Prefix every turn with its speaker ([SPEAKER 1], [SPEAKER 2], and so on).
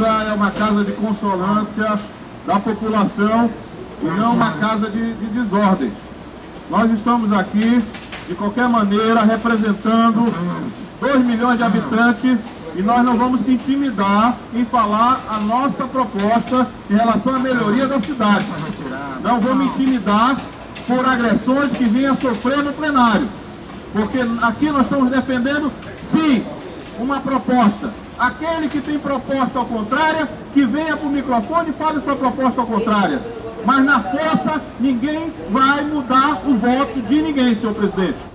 [SPEAKER 1] casa é uma casa de consolância da população e não uma casa de, de desordem. Nós estamos aqui, de qualquer maneira, representando 2 milhões de habitantes e nós não vamos se intimidar em falar a nossa proposta em relação à melhoria da cidade. Não vamos intimidar por agressões que vinha sofrer no plenário. Porque aqui nós estamos defendendo, sim, uma proposta. Aquele que tem proposta ao contrária, que venha para o microfone e fale sua proposta ao contrária. Mas na força, ninguém vai mudar o voto de ninguém, senhor presidente.